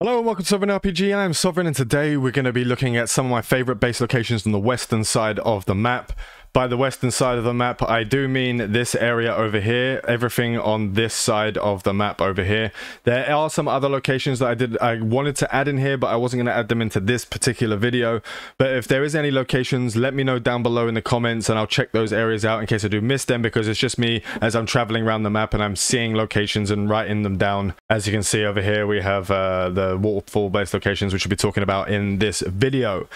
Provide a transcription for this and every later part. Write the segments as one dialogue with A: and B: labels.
A: Hello and welcome to Sovereign RPG, I'm Sovereign and today we're going to be looking at some of my favourite base locations on the western side of the map. By the western side of the map, I do mean this area over here, everything on this side of the map over here. There are some other locations that I did I wanted to add in here, but I wasn't going to add them into this particular video. But if there is any locations, let me know down below in the comments and I'll check those areas out in case I do miss them because it's just me as I'm traveling around the map and I'm seeing locations and writing them down. As you can see over here, we have uh, the waterfall based locations, which we'll be talking about in this video.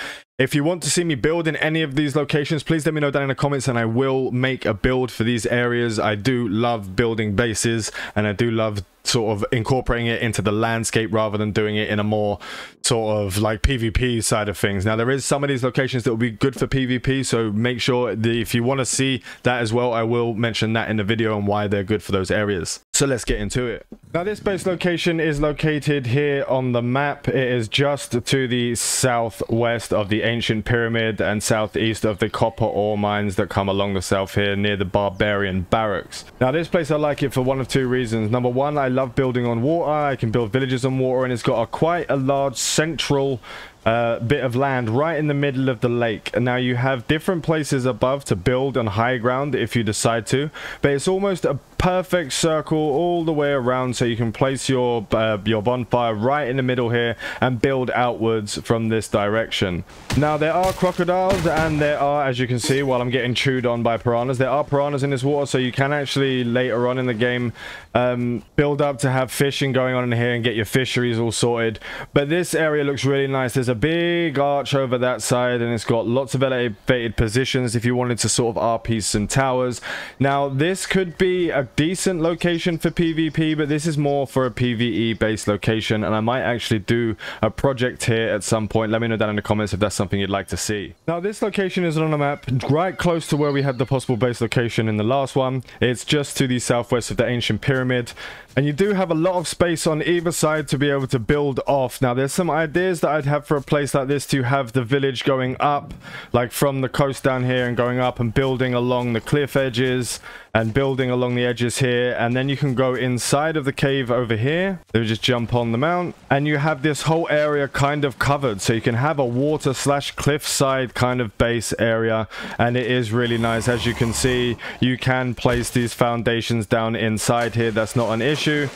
A: If you want to see me build in any of these locations, please let me know down in the comments and I will make a build for these areas. I do love building bases and I do love sort of incorporating it into the landscape rather than doing it in a more sort of like PvP side of things. Now there is some of these locations that will be good for PvP, so make sure that if you want to see that as well, I will mention that in the video and why they're good for those areas. So let's get into it. Now this base location is located here on the map. It is just to the southwest of the ancient pyramid and southeast of the copper ore mines that come along the south here near the barbarian barracks. Now this place I like it for one of two reasons. Number one, I love building on water. I can build villages on water and it's got a quite a large central uh, bit of land right in the middle of the lake. And now you have different places above to build on high ground if you decide to but it's almost a perfect circle all the way around so you can place your uh, your bonfire right in the middle here and build outwards from this direction. Now there are crocodiles and there are as you can see while i'm getting chewed on by piranhas there are piranhas in this water so you can actually later on in the game um, build up to have fishing going on in here and get your fisheries all sorted. But this area looks really nice. There's a big arch over that side and it's got lots of elevated positions if you wanted to sort of RP some towers now this could be a decent location for PvP, but this is more for a PvE based location, and I might actually do a project here at some point. Let me know down in the comments if that's something you'd like to see. Now, this location is on the map right close to where we had the possible base location in the last one. It's just to the southwest of the ancient pyramid, and you do have a lot of space on either side to be able to build off. Now, there's some ideas that I'd have for a place like this to have the village going up, like from the coast down here and going up and building along the cliff edges and building along the edges here. And then you can go inside of the cave over here. You just jump on the mount and you have this whole area kind of covered. So you can have a water slash cliffside kind of base area. And it is really nice. As you can see, you can place these foundations down inside here. That's not an issue.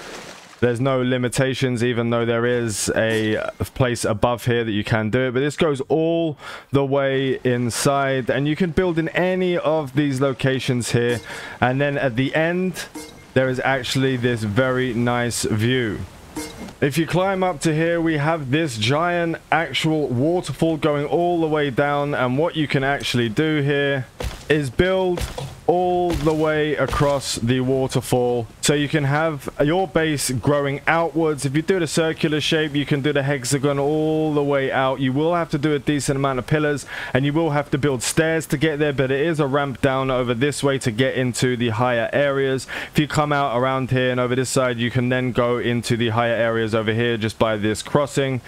A: There's no limitations, even though there is a place above here that you can do it. But this goes all the way inside, and you can build in any of these locations here. And then at the end, there is actually this very nice view. If you climb up to here, we have this giant actual waterfall going all the way down. And what you can actually do here is build all the way across the waterfall. So you can have your base growing outwards. If you do the circular shape you can do the hexagon all the way out. You will have to do a decent amount of pillars and you will have to build stairs to get there but it is a ramp down over this way to get into the higher areas. If you come out around here and over this side you can then go into the higher areas over here just by this crossing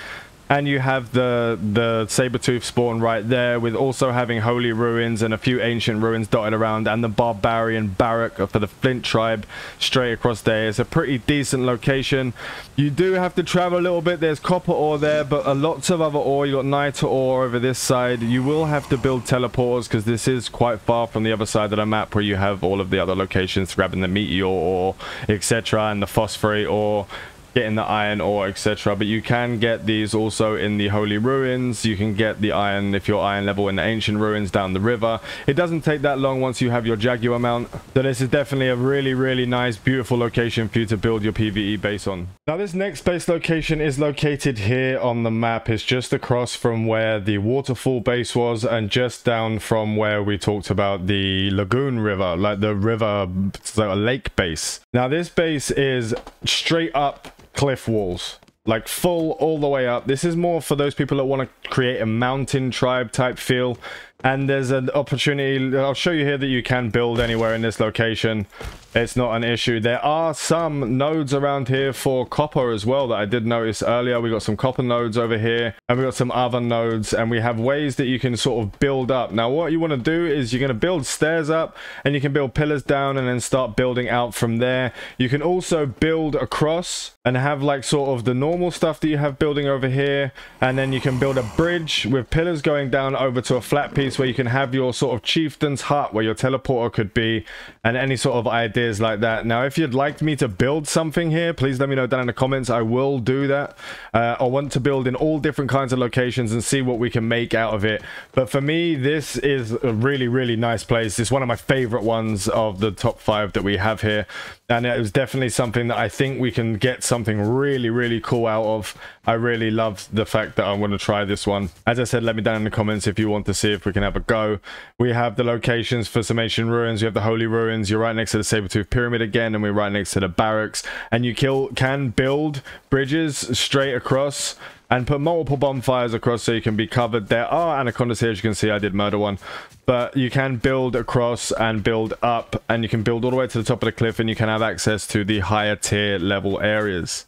A: and you have the the saber-tooth spawn right there with also having holy ruins and a few ancient ruins dotted around and the barbarian barrack for the flint tribe straight across there. It's a pretty decent location. You do have to travel a little bit. There's copper ore there but a lots of other ore. You got niter ore over this side. You will have to build teleporters because this is quite far from the other side of the map where you have all of the other locations grabbing the meteor ore etc and the phosphorite ore getting the iron ore etc but you can get these also in the holy ruins. You can get the iron if you're iron level in the ancient ruins down the river. It doesn't take that long once you have your jaguar mount. So this is definitely a really really nice beautiful location for you to build your pve base on. Now this next base location is located here on the map. It's just across from where the waterfall base was and just down from where we talked about the lagoon river like the river so a lake base. Now this base is straight up cliff walls. Like full all the way up. This is more for those people that want to create a mountain tribe type feel and there's an opportunity i'll show you here that you can build anywhere in this location. It's not an issue. There are some nodes around here for copper as well that i did notice earlier. We got some copper nodes over here and we got some other nodes and we have ways that you can sort of build up. Now what you want to do is you're going to build stairs up and you can build pillars down and then start building out from there. You can also build across and have like sort of the normal stuff that you have building over here and then you can build a bridge with pillars going down over to a flat piece where you can have your sort of chieftain's hut where your teleporter could be and any sort of ideas like that. Now if you'd like me to build something here please let me know down in the comments. I will do that. Uh, i want to build in all different kinds of locations and see what we can make out of it. But for me this is a really really nice place. It's one of my favorite ones of the top five that we have here. And it was definitely something that I think we can get something really, really cool out of. I really love the fact that I'm going to try this one. As I said, let me down in the comments if you want to see if we can have a go. We have the locations for ancient ruins. You have the Holy Ruins. You're right next to the Saber-Tooth Pyramid again, and we're right next to the barracks. And you kill can build bridges straight across and put multiple bonfires across so you can be covered. There are anacondas here, as you can see, I did murder one. But you can build across and build up, and you can build all the way to the top of the cliff, and you can have access to the higher tier level areas.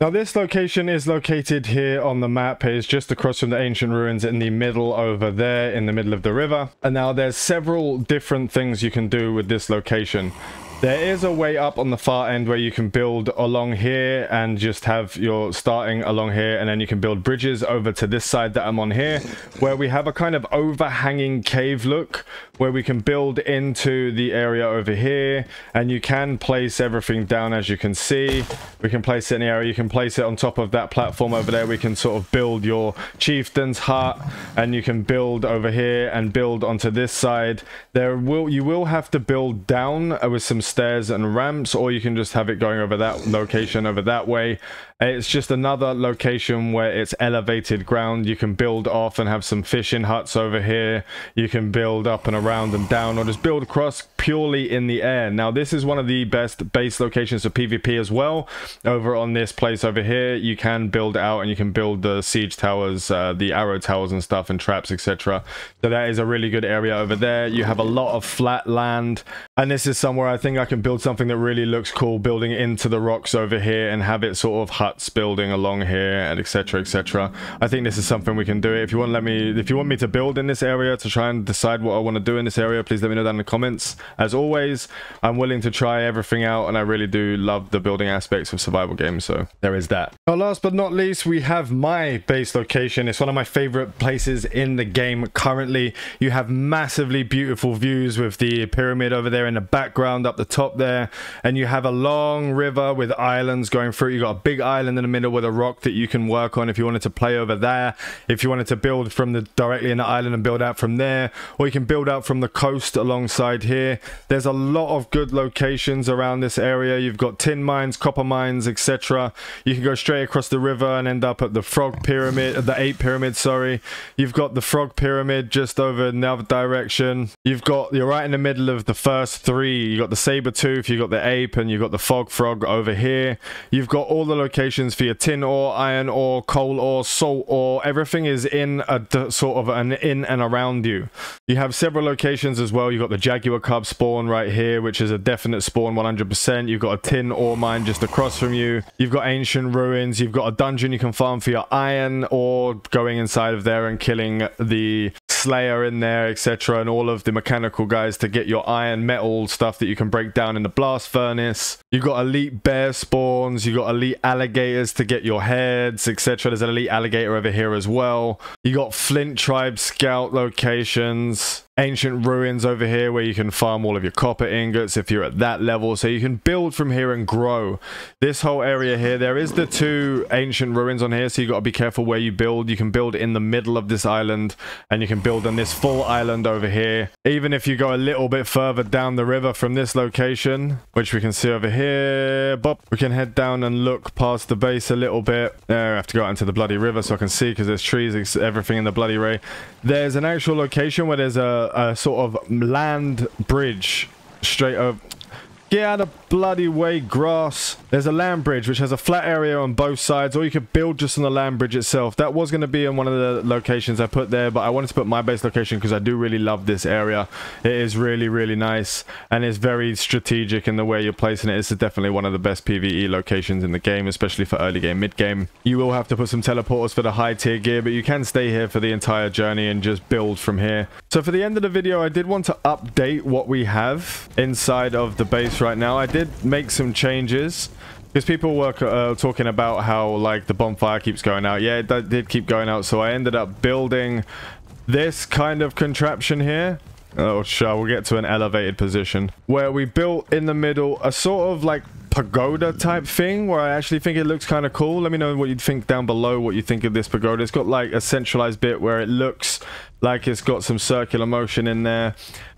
A: Now, this location is located here on the map. It's just across from the ancient ruins in the middle over there, in the middle of the river. And now there's several different things you can do with this location. There is a way up on the far end where you can build along here and just have your starting along here and then you can build bridges over to this side that I'm on here where we have a kind of overhanging cave look where we can build into the area over here and you can place everything down as you can see. We can place it in the area. You can place it on top of that platform over there. We can sort of build your chieftain's hut and you can build over here and build onto this side. There will You will have to build down uh, with some stairs and ramps or you can just have it going over that location over that way it's just another location where it's elevated ground. You can build off and have some fishing huts over here. You can build up and around and down or just build across purely in the air. Now this is one of the best base locations for pvp as well. Over on this place over here you can build out and you can build the siege towers uh, the arrow towers and stuff and traps etc so that is a really good area over there. You have a lot of flat land. And this is somewhere i think i can build something that really looks cool building into the rocks over here and have it sort of huts building along here and etc etc i think this is something we can do. If you want let me if you want me to build in this area to try and decide what i want to do in this area please let me know down in the comments. As always i'm willing to try everything out and i really do love the building aspects of survival games so there is that. Now last but not least we have my base location. It's one of my favorite places in the game currently. You have massively beautiful views with the pyramid over there in the background up the top there and you have a long river with islands going through. You got a big island in the middle with a rock that you can work on if you wanted to play over there. If you wanted to build from the directly in the island and build out from there or you can build out from the coast alongside here. There's a lot of good locations around this area. You've got tin mines copper mines etc you can go straight across the river and end up at the frog pyramid the ape pyramid sorry. You've got the frog pyramid just over in the other direction. You've got you're right in the middle of the first three. You got the saber tooth you got the ape and you've got the fog frog over here. You've got all the locations for your tin ore, iron ore, coal ore, salt ore. Everything is in a sort of an in and around you. You have several locations as well. You've got the Jaguar Cub spawn right here, which is a definite spawn 100%. You've got a tin ore mine just across from you. You've got ancient ruins. You've got a dungeon you can farm for your iron ore, going inside of there and killing the Slayer in there, etc., and all of the mechanical guys to get your iron metal stuff that you can break down in the blast furnace. You've got elite bear spawns, you've got elite alligators to get your heads, etc. There's an elite alligator over here as well. You got Flint Tribe scout locations ancient ruins over here where you can farm all of your copper ingots if you're at that level. So you can build from here and grow. This whole area here there is the two ancient ruins on here so you got to be careful where you build. You can build in the middle of this island and you can build on this full island over here. Even if you go a little bit further down the river from this location which we can see over here Bob, we can head down and look past the base a little bit. There I have to go out into the bloody river so I can see because there's trees everything in the bloody ray. There's an actual location where there's a a, sort of land bridge straight over. Get out of bloody way grass. There's a land bridge which has a flat area on both sides or you could build just on the land bridge itself. That was going to be in one of the locations I put there but I wanted to put my base location because I do really love this area. It is really really nice and it's very strategic in the way you're placing it. It's definitely one of the best PvE locations in the game especially for early game mid game. You will have to put some teleporters for the high tier gear but you can stay here for the entire journey and just build from here. So for the end of the video I did want to update what we have inside of the base right now. I did make some changes because people were uh, talking about how like the bonfire keeps going out. Yeah, it did keep going out. So I ended up building this kind of contraption here. Oh, sure. We'll get to an elevated position where we built in the middle a sort of like pagoda type thing where I actually think it looks kind of cool. Let me know what you think down below, what you think of this pagoda. It's got like a centralized bit where it looks like it's got some circular motion in there.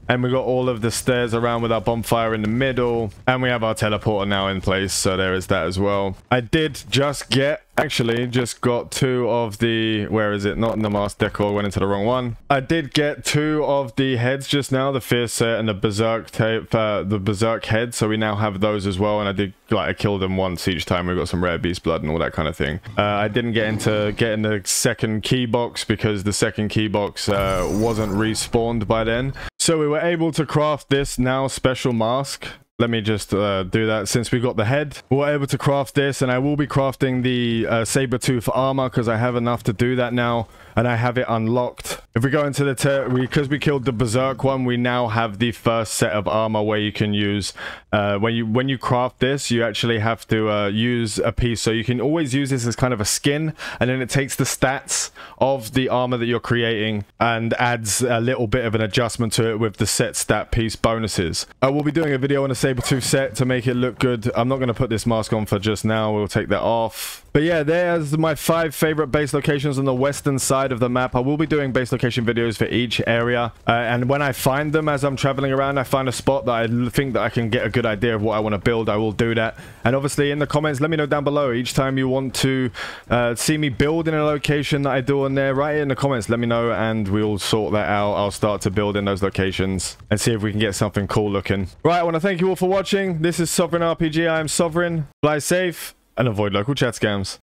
A: And we got all of the stairs around with our bonfire in the middle. And we have our teleporter now in place. So there is that as well. I did just get Actually, just got two of the... Where is it? Not in the mask decor. Went into the wrong one. I did get two of the heads just now. The Fierce set and the Berserk tape. Uh, the Berserk head. So we now have those as well. And I did... Like, I killed them once each time. We got some rare beast blood and all that kind of thing. Uh, I didn't get into getting the second key box because the second key box uh, wasn't respawned by then. So we were able to craft this now special mask let me just uh, do that since we got the head. We're able to craft this and I will be crafting the uh, saber tooth armor because I have enough to do that now and I have it unlocked. If we go into the, because we killed the berserk one, we now have the first set of armor where you can use, uh, when you when you craft this, you actually have to uh, use a piece. So you can always use this as kind of a skin, and then it takes the stats of the armor that you're creating and adds a little bit of an adjustment to it with the set stat piece bonuses. I will be doing a video on a saber tooth set to make it look good. I'm not going to put this mask on for just now. We'll take that off. But yeah, there's my five favorite base locations on the western side of the map. I will be doing base location videos for each area. Uh, and when I find them as I'm traveling around, I find a spot that I think that I can get a good idea of what I want to build. I will do that. And obviously in the comments, let me know down below. Each time you want to uh, see me build in a location that I do on there, it in the comments. Let me know and we'll sort that out. I'll start to build in those locations and see if we can get something cool looking. Right, I want to thank you all for watching. This is Sovereign RPG. I am Sovereign. Fly safe and avoid local chat scams.